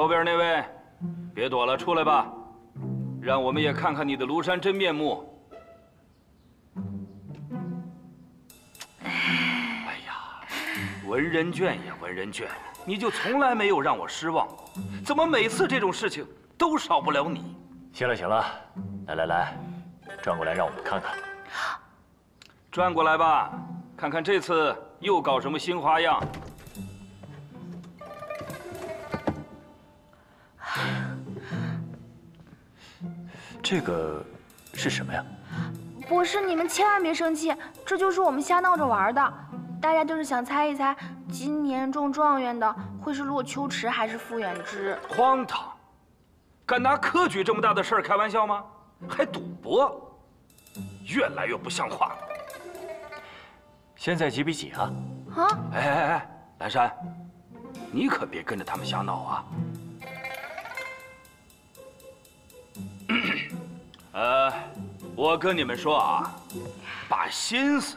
后边那位，别躲了，出来吧，让我们也看看你的庐山真面目。哎呀，文人卷呀，文人卷，你就从来没有让我失望过，怎么每次这种事情都少不了你？行了行了，来来来，转过来让我们看看。转过来吧，看看这次又搞什么新花样。这个是什么呀？博士，你们千万别生气，这就是我们瞎闹着玩的。大家就是想猜一猜，今年中状元的会是洛秋池还是傅远之？荒唐！敢拿科举这么大的事儿开玩笑吗？还赌博，越来越不像话了。现在几比几啊？啊！哎哎哎，蓝山，你可别跟着他们瞎闹啊！呃，我跟你们说啊，把心思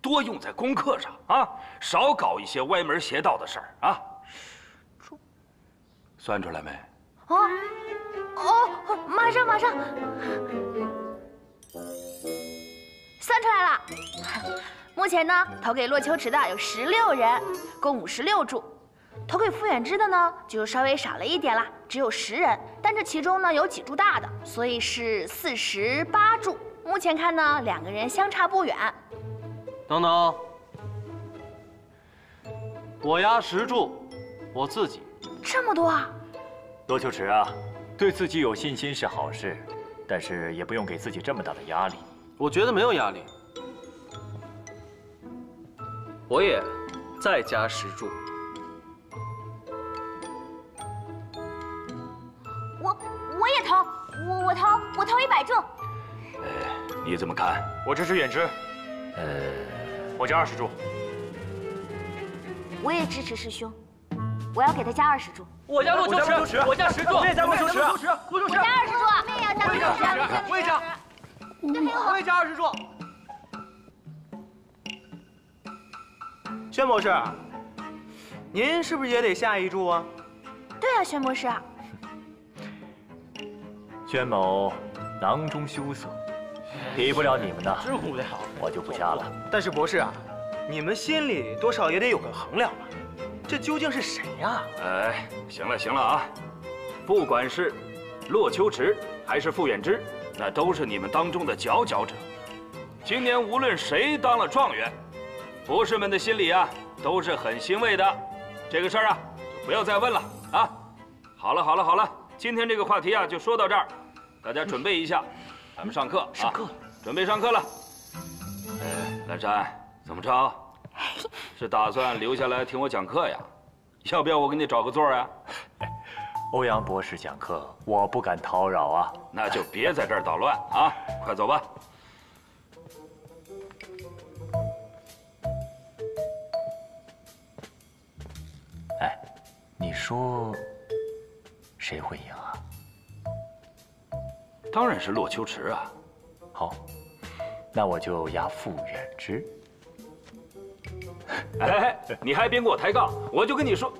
多用在功课上啊，少搞一些歪门邪道的事儿啊。算出来没？啊！哦，马上马上，算出来了。目前呢，投给洛秋池的有十六人，共五十六注；投给傅远之的呢，就稍微少了一点啦，只有十人。但这其中呢，有几注大的，所以是四十八注。目前看呢，两个人相差不远。等等，我押十注，我自己。这么多啊！罗秋池啊，对自己有信心是好事，但是也不用给自己这么大的压力。我觉得没有压力。我也再加十注。我我也投，我我投我投一百注。呃，你怎么看？我支持远之。呃，我加二十注。我也支持师兄，我要给他加二十注。我加洛秋池，我加十注。我也加洛秋池，洛秋池，我加二十注。我也要加洛秋池，我也加，我也加二十注。宣博士，您是不是也得下一注啊？对啊，宣博士。宣某囊中羞涩，比不了你们的，真不了，我就不加了。但是博士啊，你们心里多少也得有个衡量吧？这究竟是谁呀？哎，行了行了啊，不管是洛秋池还是傅远之，那都是你们当中的佼佼者。今年无论谁当了状元。博士们的心里啊，都是很欣慰的。这个事儿啊，就不要再问了啊。好了好了好了，今天这个话题啊，就说到这儿。大家准备一下，咱们上课啊。上课，准备上课了。哎，蓝山，怎么着？是打算留下来听我讲课呀？要不要我给你找个座呀？欧阳博士讲课，我不敢叨扰啊。那就别在这儿捣乱啊！快走吧。哎，你说谁会赢啊？当然是洛秋池啊！好，那我就押傅远之。哎，你还别跟我抬杠，我就跟你说。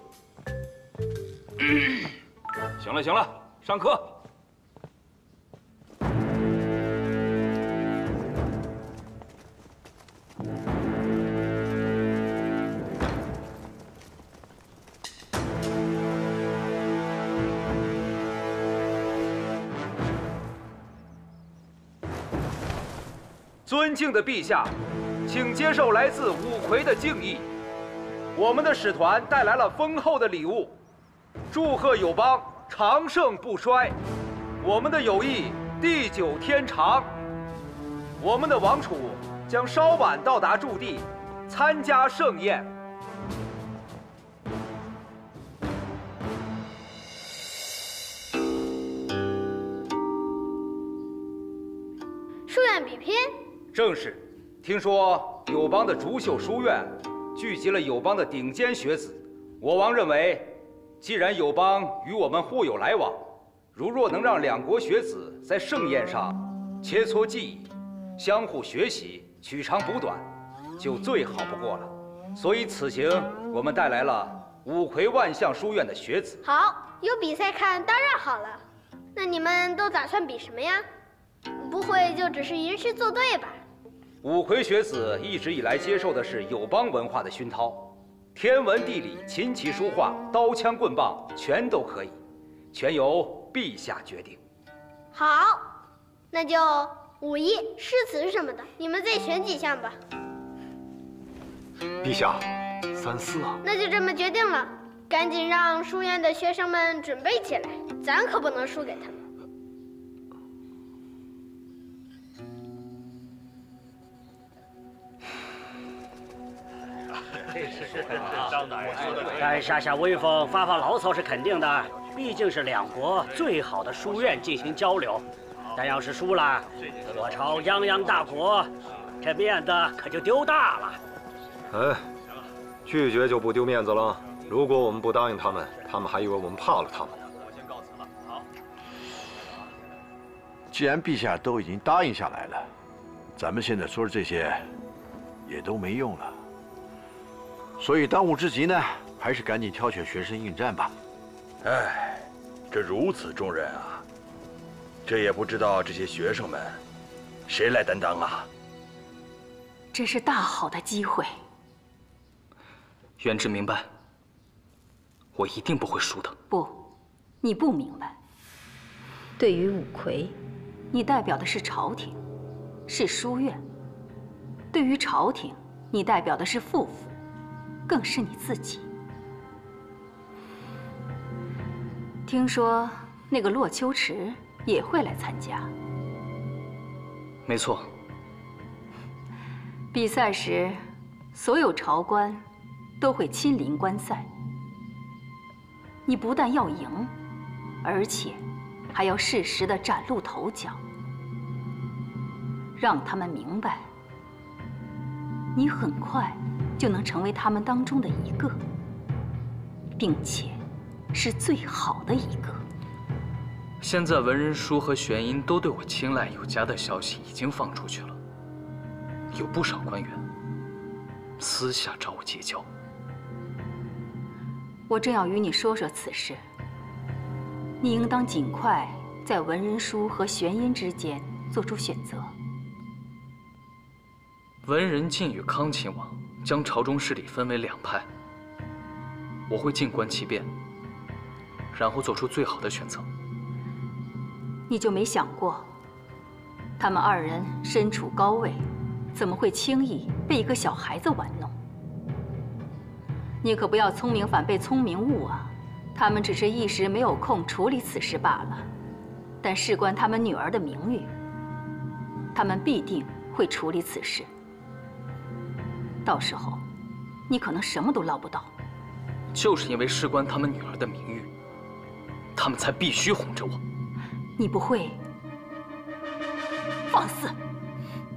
行了行了，上课。尊敬的陛下，请接受来自五魁的敬意。我们的使团带来了丰厚的礼物，祝贺友邦长盛不衰，我们的友谊地久天长。我们的王储将稍晚到达驻地，参加盛宴。正是，听说友邦的竹秀书院聚集了友邦的顶尖学子。我王认为，既然友邦与我们互有来往，如若能让两国学子在盛宴上切磋技艺，相互学习，取长补短，就最好不过了。所以此行我们带来了五魁万象书院的学子。好，有比赛看当然好了。那你们都打算比什么呀？不会就只是吟诗作对吧？五魁学子一直以来接受的是友邦文化的熏陶，天文地理、琴棋书画、刀枪棍棒全都可以，全由陛下决定。好，那就武艺、诗词什么的，你们再选几项吧。陛下，三思啊！那就这么决定了，赶紧让书院的学生们准备起来，咱可不能输给他们。该下下威风、发发牢骚是肯定的，毕竟是两国最好的书院进行交流。但要是输了，我朝泱泱大国，这面子可就丢大了。哎，拒绝就不丢面子了。如果我们不答应他们，他们还以为我们怕了他们呢。我先告辞了。好。既然陛下都已经答应下来了，咱们现在说的这些也都没用了。所以当务之急呢，还是赶紧挑选学生应战吧。哎，这如此重任啊，这也不知道这些学生们谁来担当啊？这是大好的机会。元直明白，我一定不会输的。不，你不明白。对于五魁，你代表的是朝廷，是书院；对于朝廷，你代表的是父府，更是你自己。听说那个洛秋池也会来参加。没错。比赛时，所有朝官。都会亲临观赛。你不但要赢，而且还要适时的崭露头角，让他们明白，你很快就能成为他们当中的一个，并且是最好的一个。现在文人书和玄音都对我青睐有加的消息已经放出去了，有不少官员私下找我结交。我正要与你说说此事。你应当尽快在文人书和玄音之间做出选择。文人晋与康亲王将朝中势力分为两派，我会静观其变，然后做出最好的选择。你就没想过，他们二人身处高位，怎么会轻易被一个小孩子玩弄？你可不要聪明反被聪明误啊！他们只是一时没有空处理此事罢了，但事关他们女儿的名誉，他们必定会处理此事。到时候，你可能什么都捞不到。就是因为事关他们女儿的名誉，他们才必须哄着我。你不会放肆！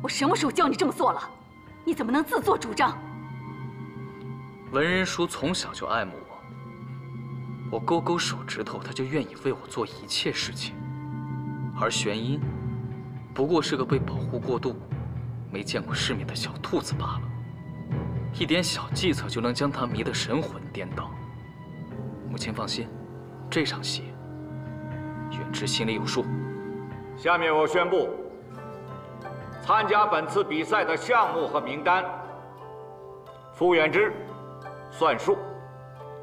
我什么时候教你这么做了？你怎么能自作主张？文人叔从小就爱慕我，我勾勾手指头，他就愿意为我做一切事情。而玄音，不过是个被保护过度、没见过世面的小兔子罢了，一点小计策就能将他迷得神魂颠倒。母亲放心，这场戏，远之心里有数。下面我宣布，参加本次比赛的项目和名单：傅远之。算术、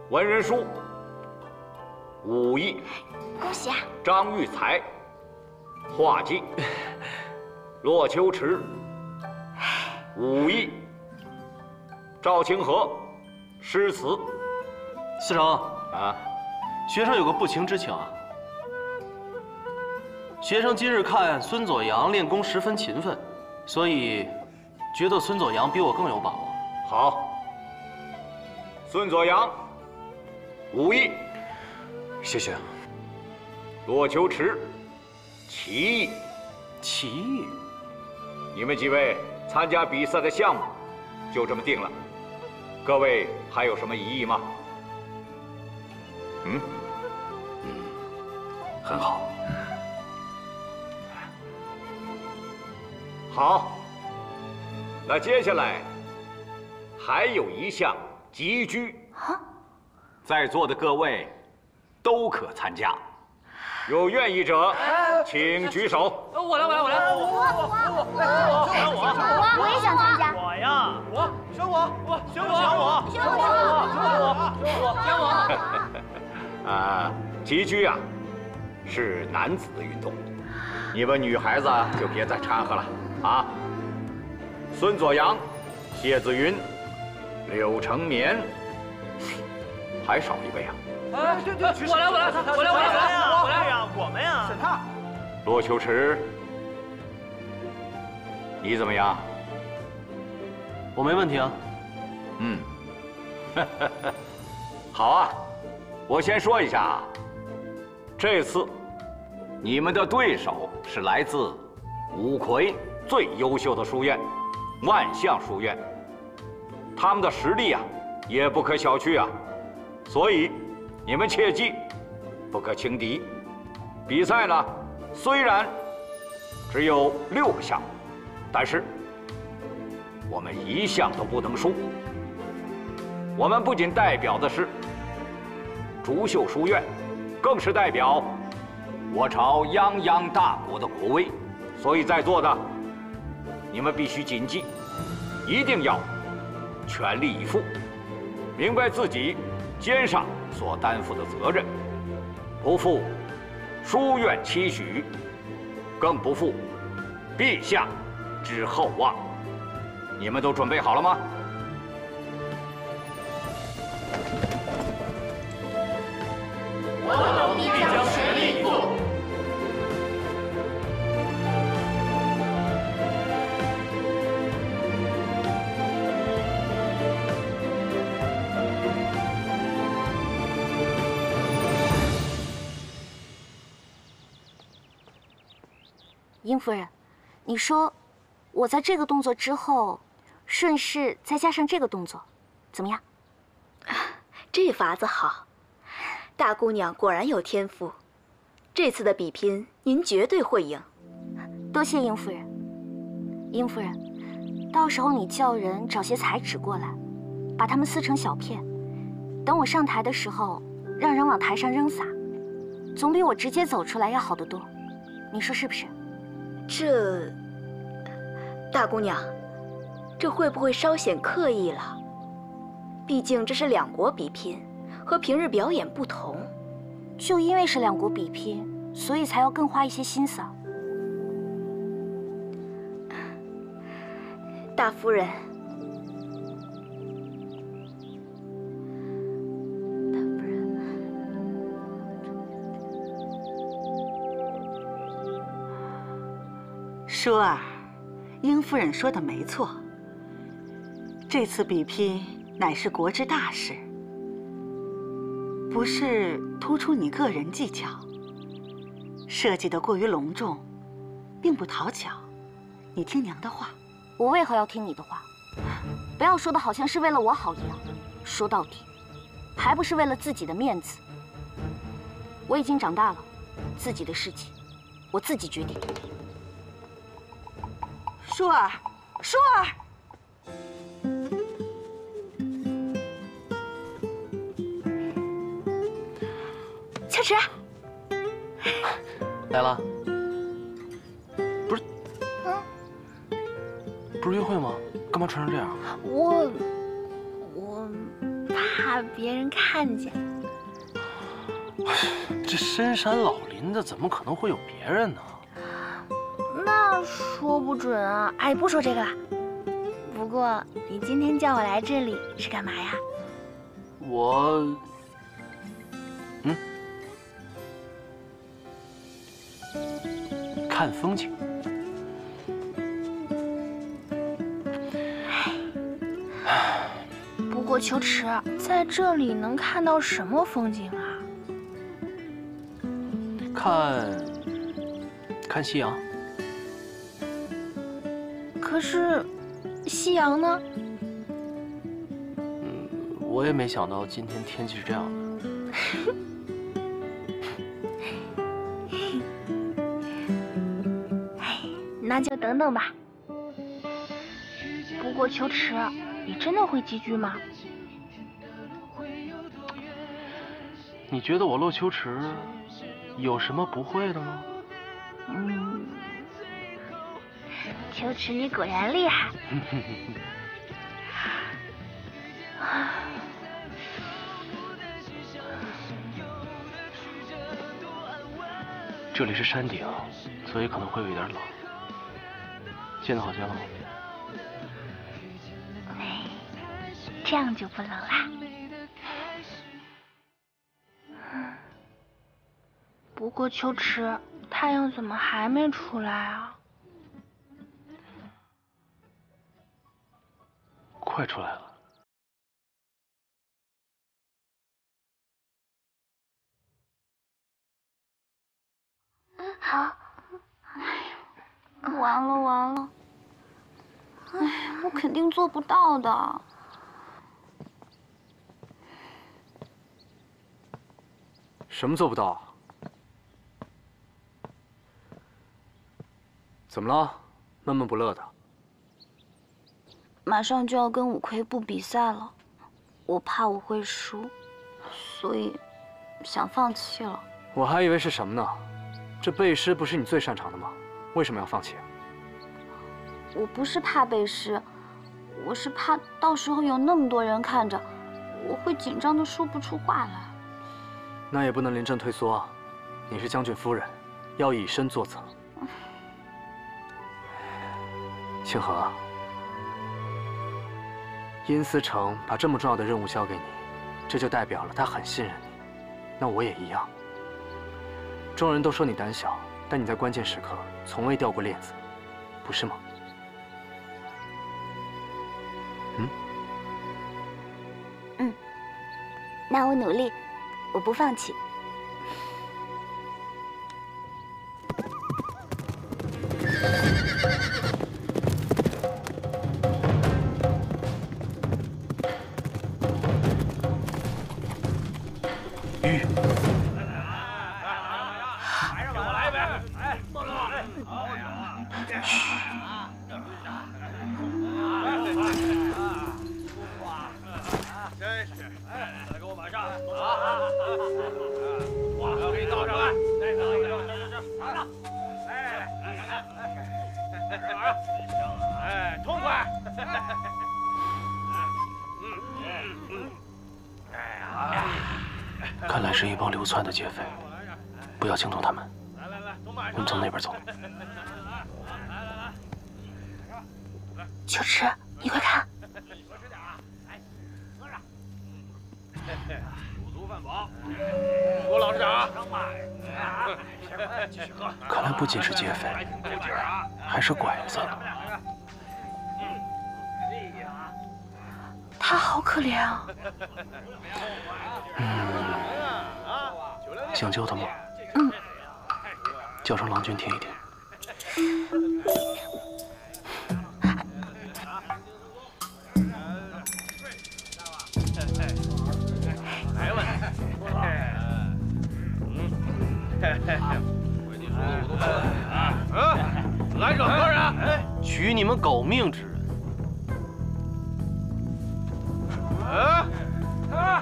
文人书、武艺，恭喜啊！张玉才，画技，洛秋池，武艺，赵清河，诗词。思成啊，学生有个不情之请啊。学生今日看孙左阳练功十分勤奋，所以觉得孙左阳比我更有把握。好。孙左阳，武艺，谢谢。洛秋池，棋艺，棋艺。你们几位参加比赛的项目就这么定了。各位还有什么疑议吗？嗯，嗯，很好。好，那接下来还有一项集居，在座的各位都可参加。有愿意者，请举手。我来，我来，我来。我我我我我也想参加。我呀，我。啊，集居啊，是男子的运动，你们女孩子就别再掺和了啊。孙左阳、谢子云、柳成绵，还少一位啊。哎，对对，我来，我来，我来，我来，我来呀，我们呀，选他。骆秋池，你怎么样？我没问题啊。嗯，好啊。我先说一下啊，这次你们的对手是来自五魁最优秀的书院——万象书院，他们的实力啊，也不可小觑啊，所以。你们切记，不可轻敌。比赛呢，虽然只有六个项目，但是我们一项都不能输。我们不仅代表的是竹秀书院，更是代表我朝泱泱大国的国威。所以在座的你们必须谨记，一定要全力以赴，明白自己肩上。所担负的责任，不负书院期许，更不负陛下之厚望。你们都准备好了吗？殷夫人，你说，我在这个动作之后，顺势再加上这个动作，怎么样？这法子好，大姑娘果然有天赋。这次的比拼，您绝对会赢。多谢英夫人。英夫人，到时候你叫人找些彩纸过来，把它们撕成小片，等我上台的时候，让人往台上扔撒，总比我直接走出来要好得多。你说是不是？这，大姑娘，这会不会稍显刻意了？毕竟这是两国比拼，和平日表演不同。就因为是两国比拼，所以才要更花一些心思。大夫人。舒儿，英夫人说的没错。这次比拼乃是国之大事，不是突出你个人技巧。设计的过于隆重，并不讨巧。你听娘的话。我为何要听你的话？不要说的好像是为了我好一样。说到底，还不是为了自己的面子。我已经长大了，自己的事情，我自己决定。舒儿，舒儿，秋池，来了。不是，嗯，不是约会吗？干嘛穿成这样？我，我怕别人看见。这深山老林的，怎么可能会有别人呢？那说不准啊！哎，不说这个了。不过你今天叫我来这里是干嘛呀？我，嗯，看风景。不过秋池，在这里能看到什么风景啊？看，看夕阳。可是，夕阳呢？嗯，我也没想到今天天气是这样的。哎，那就等等吧。不过秋池，你真的会寄居吗？你觉得我洛秋池有什么不会的吗？嗯，秋池你果然厉害。这里是山顶，所以可能会有一点冷。现在好些了吗？这样就不冷啦。不过秋池，太阳怎么还没出来啊？快出来了。好。完了完了！哎，我肯定做不到的。什么做不到？怎么了？闷闷不乐的。马上就要跟五魁部比赛了，我怕我会输，所以想放弃了。我还以为是什么呢？这背诗不是你最擅长的吗？为什么要放弃？我不是怕背诗，我是怕到时候有那么多人看着，我会紧张的说不出话来。那也不能临阵退缩啊！你是将军夫人，要以身作则。清河，殷思成把这么重要的任务交给你，这就代表了他很信任你。那我也一样。众人都说你胆小。但你在关键时刻从未掉过链子，不是吗？嗯。嗯。那我努力，我不放弃。他好可怜啊！嗯。想救他吗？嗯。叫声郎君听一听。没问题。嗯。来者何人？取你们狗命之人。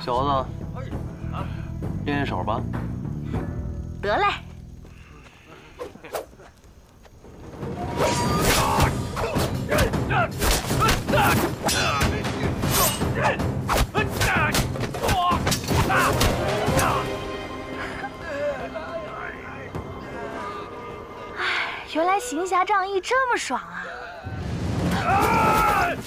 小子，练练手吧。得嘞！哎，原来行侠仗义这么爽啊！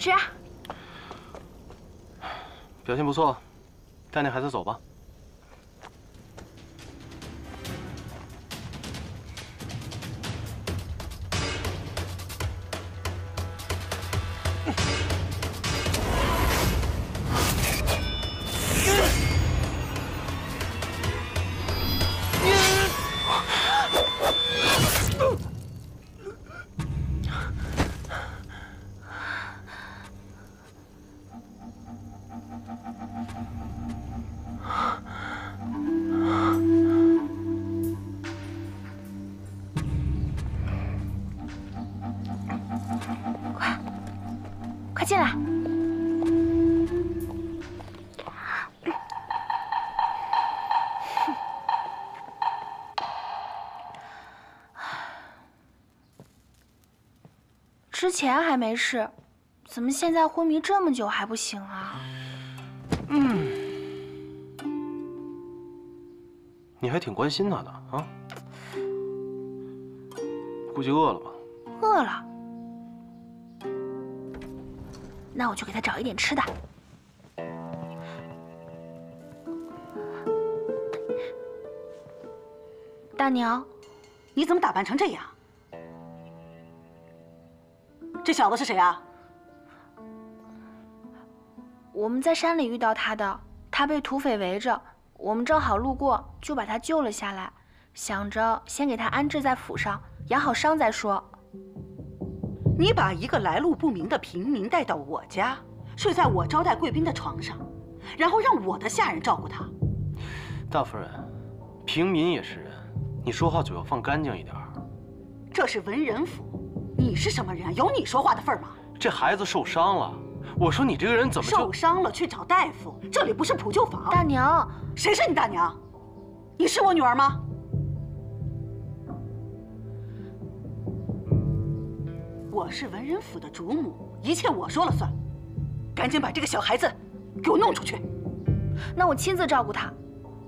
吃！表现不错，带那孩子走吧。之前还没事，怎么现在昏迷这么久还不醒啊？嗯，你还挺关心他的啊？估计饿了吧？饿了，那我去给他找一点吃的。大娘，你怎么打扮成这样？这小子是谁啊？我们在山里遇到他的，他被土匪围着，我们正好路过，就把他救了下来，想着先给他安置在府上，养好伤再说。你把一个来路不明的平民带到我家，睡在我招待贵宾的床上，然后让我的下人照顾他。大夫人，平民也是人，你说话嘴要放干净一点。这是文人府，你是什么人？有你说话的份吗？这孩子受伤了，我说你这个人怎么受伤了？去找大夫，这里不是普救房。大娘，谁是你大娘？你是我女儿吗？我是文人府的主母，一切我说了算。赶紧把这个小孩子给我弄出去。那我亲自照顾他，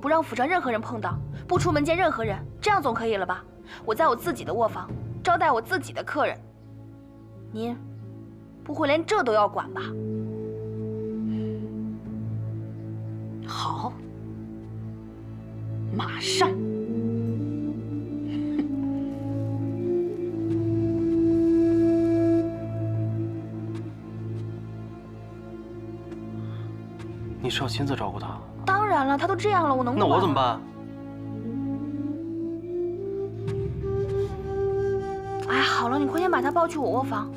不让府上任何人碰到，不出门见任何人，这样总可以了吧？我在我自己的卧房招待我自己的客人，您不会连这都要管吧？好，马上。你是要亲自照顾他？当然了，他都这样了，我能那我怎么办？把他抱去我卧房。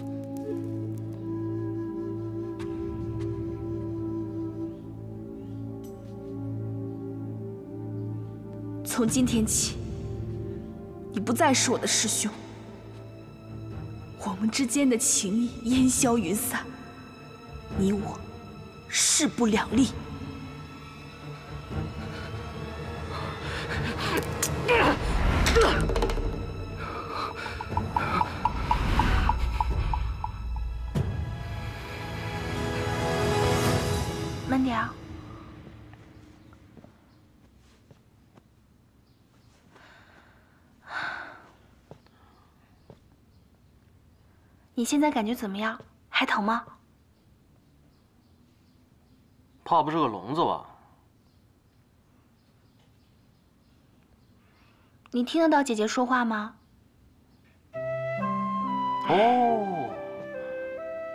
从今天起，你不再是我的师兄，我们之间的情谊烟消云散，你我势不两立。你现在感觉怎么样？还疼吗？怕不是个聋子吧？你听得到姐姐说话吗？哦，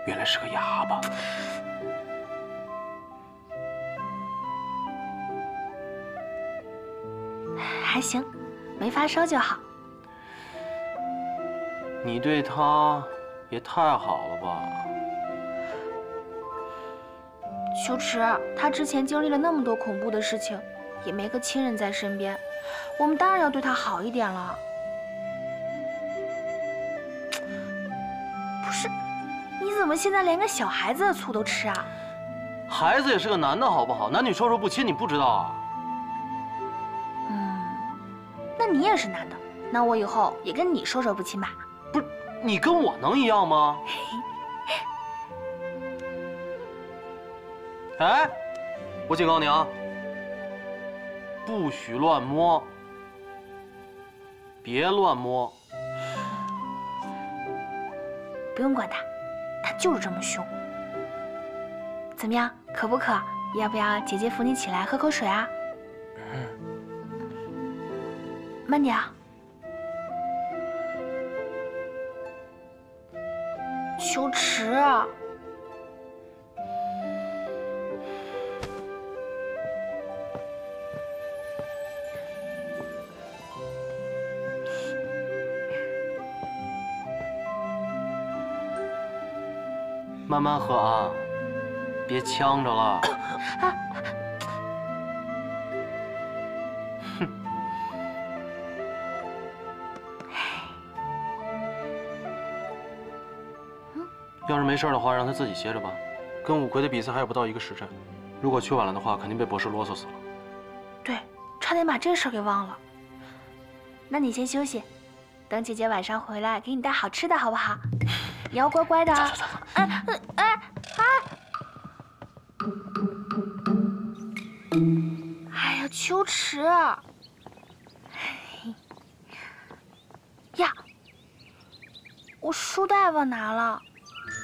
原来是个哑巴。还行，没发烧就好。你对他也太好了吧？秋池，他之前经历了那么多恐怖的事情，也没个亲人在身边，我们当然要对他好一点了。不是，你怎么现在连个小孩子的醋都吃啊？孩子也是个男的，好不好？男女授受不亲，你不知道啊？嗯，那你也是男的，那我以后也跟你授受不亲吧？你跟我能一样吗？哎，我警告你啊，不许乱摸，别乱摸。不用管他，他就是这么凶。怎么样，渴不渴？要不要姐姐扶你起来喝口水啊？慢点啊。秋池。慢慢喝啊，别呛着了。哼。没事的话，让他自己歇着吧。跟五魁的比赛还有不到一个时辰，如果去晚了的话，肯定被博士啰嗦死了。对，差点把这事给忘了。那你先休息，等姐姐晚上回来给你带好吃的，好不好？你要乖乖的啊！哎哎哎哎！哎呀，秋池！呀，我书袋忘拿了。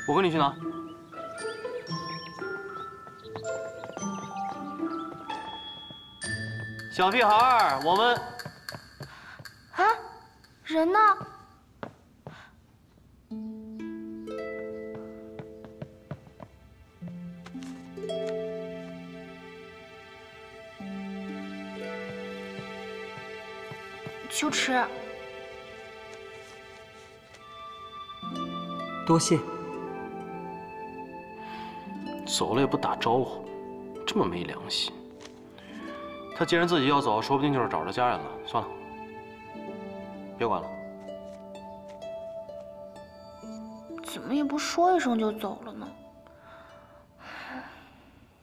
我跟你去拿。小屁孩，我们……啊，人呢？秋池，多谢。走了也不打招呼，这么没良心。他既然自己要走，说不定就是找着家人了。算了，别管了。怎么也不说一声就走了呢？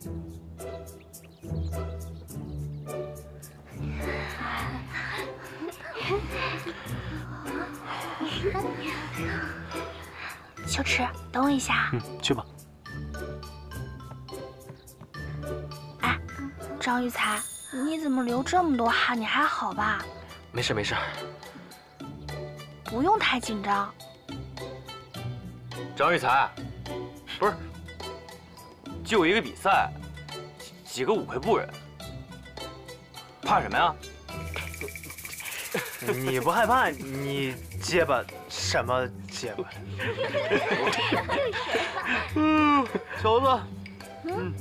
秋池，等我一下。嗯，去吧。张育才，你怎么流这么多汗？你还好吧？没事没事。不用太紧张。张育才，不是，就一个比赛，几个五魁部人，怕什么呀？你不害怕，你结巴什么结巴？嗯，球子，嗯嗯，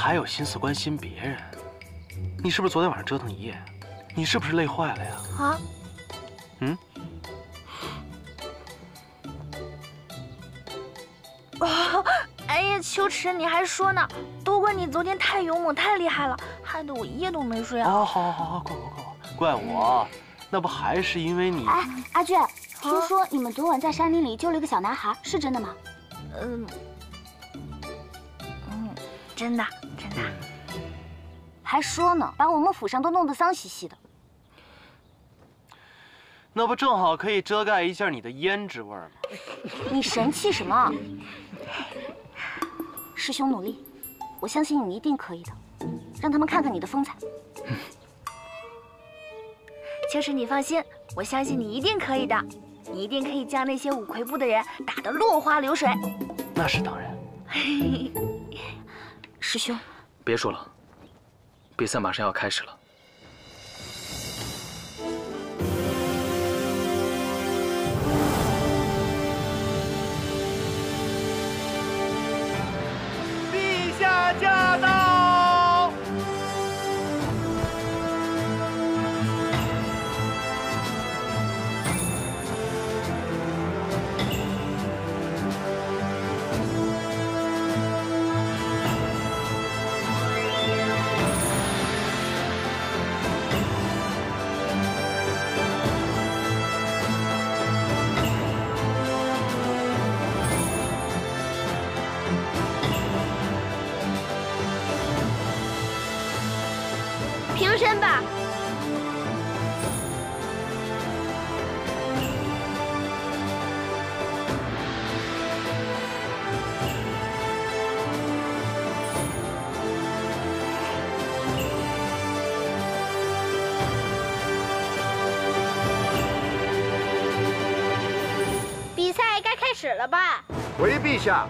还有心思关心别人？你是不是昨天晚上折腾一夜？你是不是累坏了呀？啊？嗯？哦，哎呀，秋池，你还说呢？都怪你昨天太勇猛，太厉害了，害得我一夜都没睡啊！哦，好，好，好，好，怪我，怪我，怪我，那不还是因为你？哎，阿俊，听说你们昨晚在山林里救了一个小男孩，是真的吗？嗯，嗯，真的，真的。还说呢，把我们府上都弄得脏兮兮的。那不正好可以遮盖一下你的胭脂味吗？你神气什么？师兄努力，我相信你一定可以的。让他们看看你的风采。秋实，你放心，我相信你一定可以的。你一定可以将那些五魁部的人打得落花流水。那是当然。师兄，别说了，比赛马上要开始了。回陛下，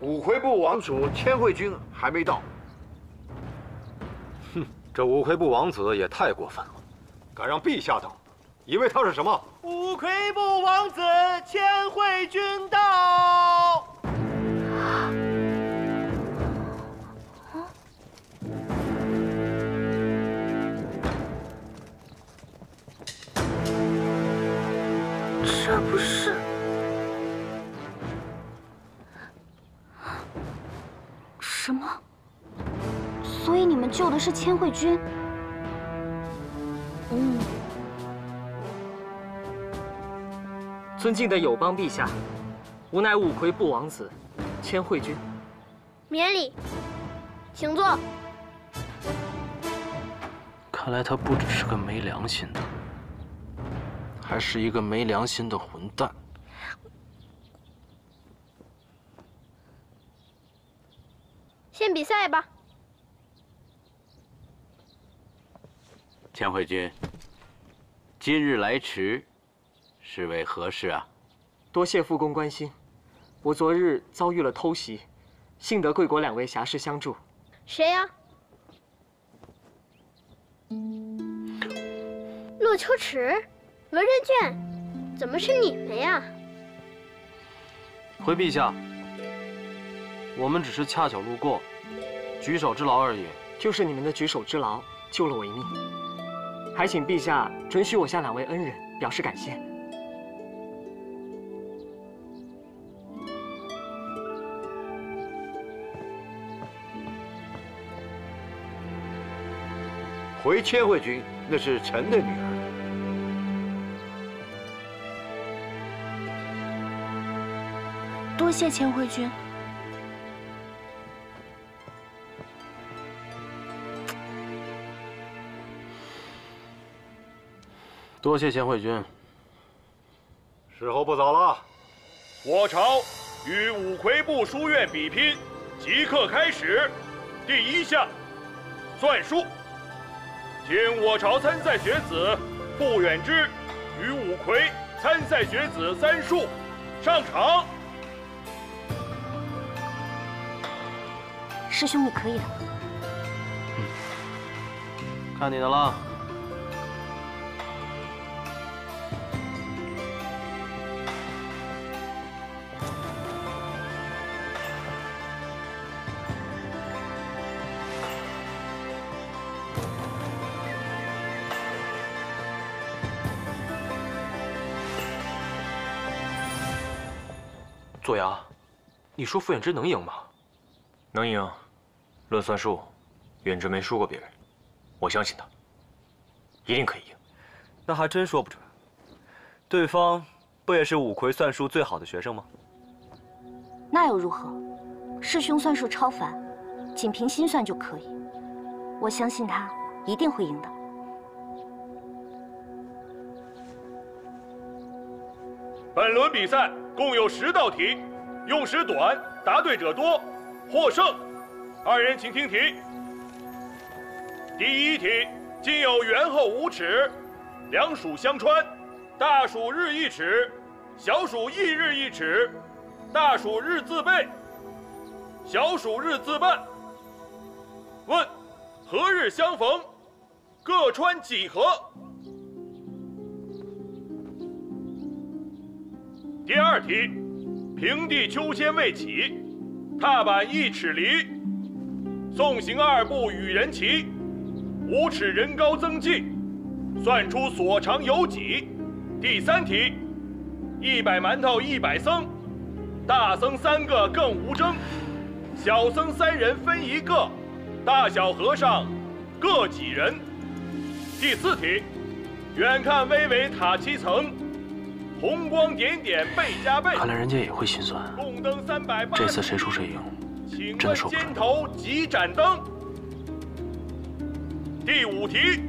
五魁部王主千惠君还没到。哼，这五魁部王子也太过分了，敢让陛下等，以为他是什么？五魁部王子千惠君到。所以你们救的是千惠君？嗯。尊敬的友邦陛下，吾乃五魁部王子，千惠君。免礼，请坐。看来他不只是个没良心的。还是一个没良心的混蛋。先比赛吧。千惠君，今日来迟，是为何事啊？多谢父公关心，我昨日遭遇了偷袭，幸得贵国两位侠士相助。谁呀？洛秋池。文人卷，怎么是你们呀？回陛下，我们只是恰巧路过，举手之劳而已。就是你们的举手之劳救了我一命，还请陛下准许我向两位恩人表示感谢。回千惠君，那是臣的女儿。多谢千惠君。多谢贤惠君。时候不早了，我朝与五魁部书院比拼即刻开始。第一项，算术，请我朝参赛学子傅远之与五魁参赛学子三树上场。师兄，你可以的。嗯，看你的了。左阳，你说傅远之能赢吗？能赢。论算术，远之没输过别人，我相信他，一定可以赢。那还真说不准。对方不也是五魁算术最好的学生吗？那又如何？师兄算术超凡，仅凭心算就可以。我相信他一定会赢的。本轮比赛共有十道题，用时短，答对者多，获胜。二人请听题。第一题：今有猿厚五尺，两鼠相穿，大鼠日一尺，小鼠亦日一尺，大鼠日自背，小鼠日自半。问：何日相逢？各穿几何？第二题：平地秋千未起，踏板一尺离。送行二步与人齐，五尺人高增计，算出所长有几？第三题，一百馒头一百僧，大僧三个更无争，小僧三人分一个，大小和尚各几人？第四题，远看巍巍塔七层，红光点点倍加倍。看来人家也会心酸。共登三百八。这次谁输谁赢？真的说不尖头几盏灯。第五题。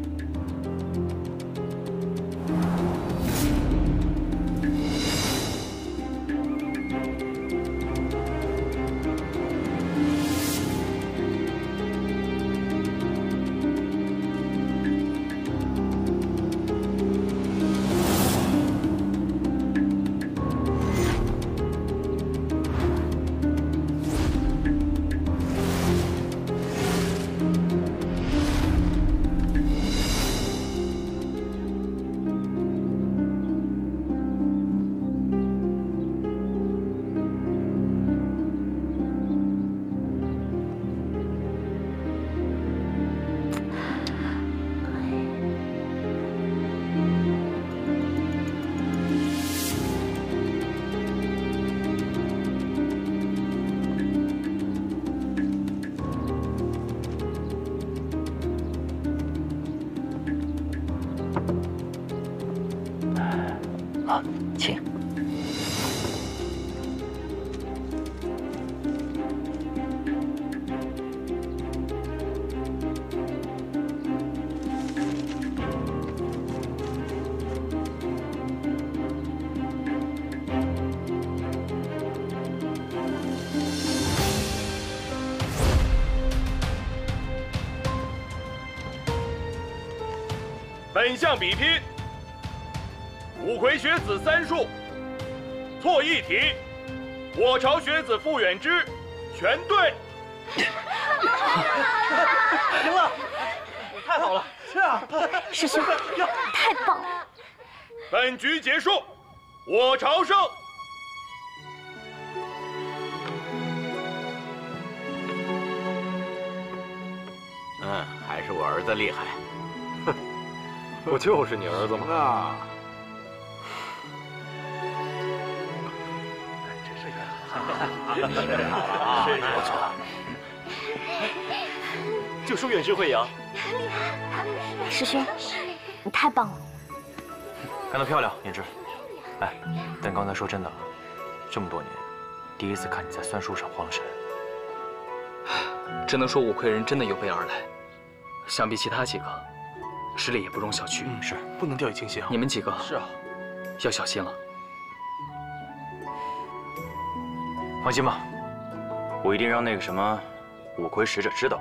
比拼，五魁学子三术错一题，我朝学子傅远之全对。赢了，太好了！是啊，师兄，太棒了！本局结束，我朝胜。嗯，还是我儿子厉害。不就是你儿子吗？啊！真是不错，就说远之会赢。师兄，你太棒了！干得漂亮，胭脂。哎，但刚才说真的，这么多年，第一次看你在算术上慌了神。只能说五魁人真的有备而来，想必其他几个实力也不容小觑。嗯，是，不能掉以轻心啊。你们几个是啊，要小心了。放心吧，我一定让那个什么五魁使者知道，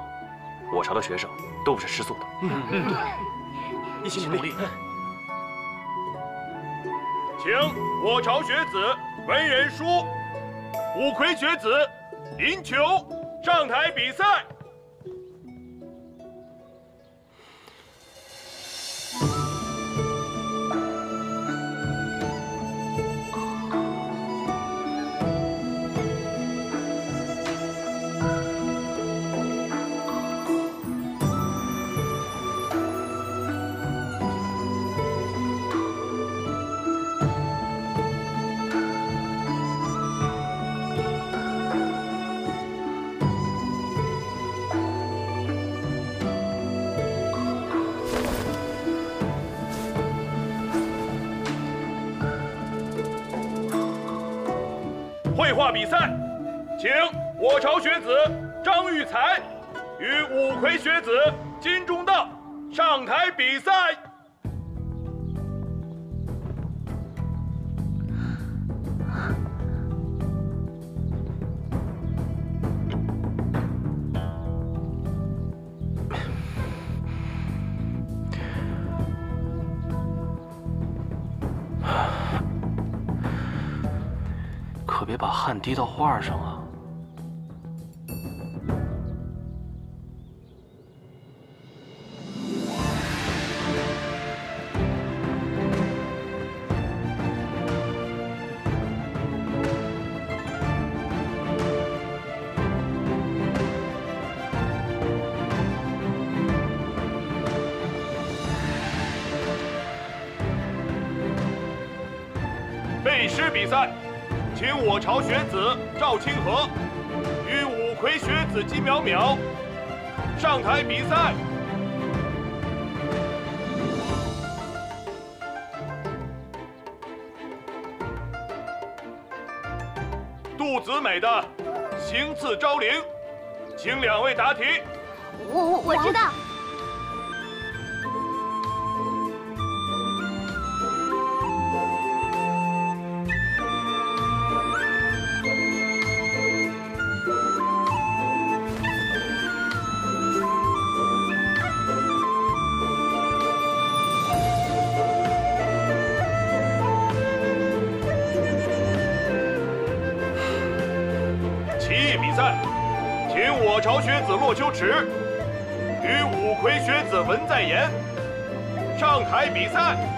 我朝的学生都不是吃素的。嗯嗯，对，一起努力。请我朝学子文人书五魁学子林球上台比赛。画比赛，请我朝学子张玉才与五魁学子金钟道上台比赛。滴到画上啊！背诗比赛，朝学子赵清河与五魁学子金淼淼上台比赛。杜子美的《行刺昭陵》，请两位答题。我我我知道。学子骆秋池与五魁学子文在寅上台比赛。